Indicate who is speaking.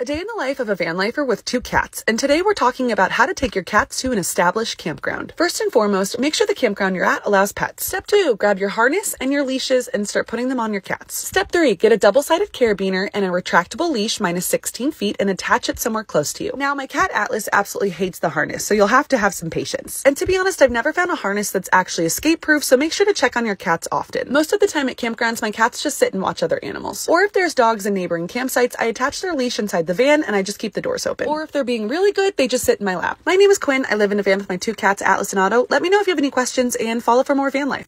Speaker 1: A day in the life of a van lifer with two cats, and today we're talking about how to take your cats to an established campground. First and foremost, make sure the campground you're at allows pets. Step two, grab your harness and your leashes and start putting them on your cats. Step three, get a double-sided carabiner and a retractable leash minus 16 feet and attach it somewhere close to you. Now, my cat Atlas absolutely hates the harness, so you'll have to have some patience. And to be honest, I've never found a harness that's actually escape-proof, so make sure to check on your cats often. Most of the time at campgrounds, my cats just sit and watch other animals. Or if there's dogs in neighboring campsites, I attach their leash inside the van and I just keep the doors open. Or if they're being really good, they just sit in my lap. My name is Quin. I live in a van with my two cats, Atlas and Otto. Let me know if you have any questions and follow for more van life.